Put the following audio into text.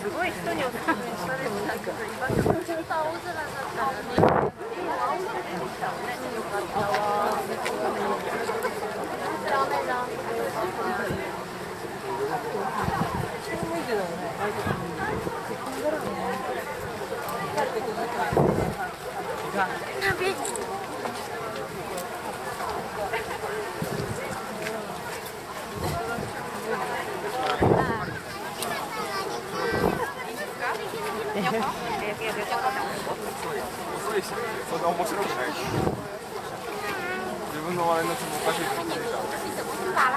すごい人におすすめされるなんか今ちょっと青空だったらね遅いしそんな面白くない。自分の笑いのつもおかしいと思ってた